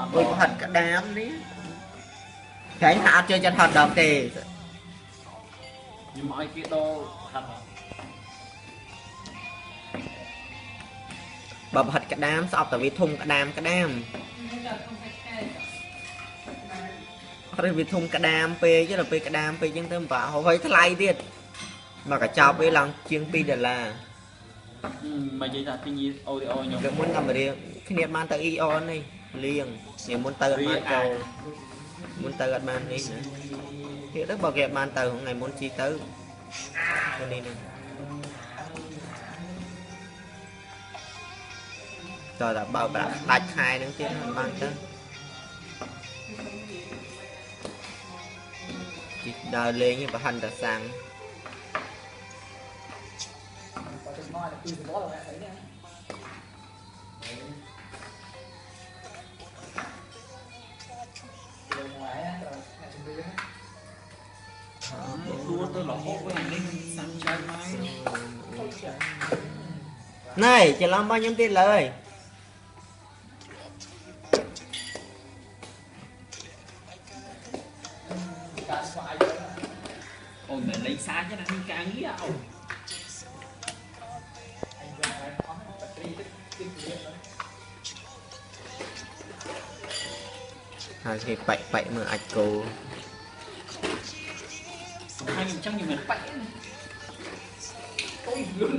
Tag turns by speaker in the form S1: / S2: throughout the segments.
S1: អុយផាត់ក្ដាមនេះក្រែងថាអត់ជឿចិត្តហត់ដងទេ
S2: ខ្ញុំឲ្យគេដោហាត់
S1: បើផាត់ក្ដាមស្អប់តែវាធំក្ដាមក្ដាមអត់វាធំក្ដាមពេកទេដល់ពេលក្ដាមពេកចឹងទៅមិនបាក់ហើយថ្លៃទៀតមកកញ្ចប់វាឡើងជាង2ដុល្លារ
S2: មកនិយាយថាទិញអូរីអូខ្ញុំ
S1: លើកមុនកាមេរ៉ាគ្នាបានទៅ EON នេះ លៀងនេះមុនទៅអត់បានចូលមុនទៅអត់បាននេះណាទៀតទៅបើគេអត់បានទៅថ្ងៃមុនជីទៅទៅនេះហ្នឹងតើតែបើប្រាក់ដាច់ខែហ្នឹងទៀតអត់បានទៅជីដើរលេងឯងបើហិនតែសាំង
S2: ទួទៅរហូតវិញនេះសាំងច្រើនមក
S1: ណែច្រឡំរបស់ខ្ញុំទៀតលើយ
S2: អូនមិនលេងសាច់ទេណាមានការងារអូ
S1: ហើយគេបែកបែកមើលអាចគោ
S2: ខាងខ្ញុំចឹងខ្ញុំមិនបាច់អូយលឿន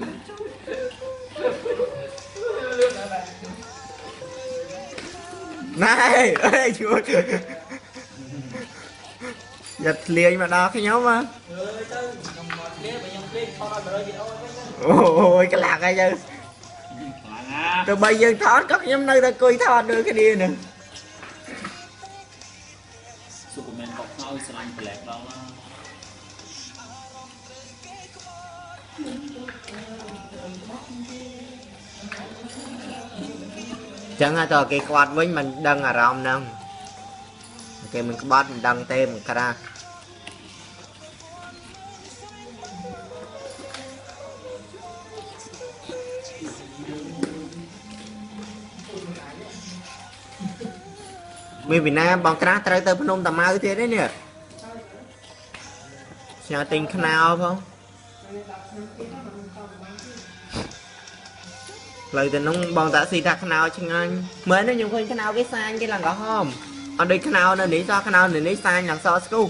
S1: ណែអេជួយយ៉ាត់ធ្លាយមកដល់ខ្ញុំហ៎អូយកន្លះហើយយើង
S2: ខ្លាំងណា
S1: ទៅបីយើងថតក៏ខ្ញុំនៅតែគួយថតដូចគ្នានឹង
S2: សុខមែនបោកខ្មៅស្រឡាញ់ប្លែកដល់ណា
S1: ចឹងហើយតើគេក្បត់វិញមិនដឹងអារម្មណ៍ហ្នឹងគេមិនក្បត់មិនដឹងទេមិនក្រាស់មានពីណាបងក្រាស់ត្រូវទៅភ្នំតាម៉ៅទៀតទេនេះស្ញើទិញខ្នោផង ផ្លូវទៅនោះបងតាក់ស៊ីថាខ្នោឆ្ងាញ់មើលនេះខ្ញុំឃើញខ្នោគេសាញគេឡើងក្រហមអត់ដូចខ្នោនៅនេះសោះខ្នោនៅនេះសាញឡើងសស្គូ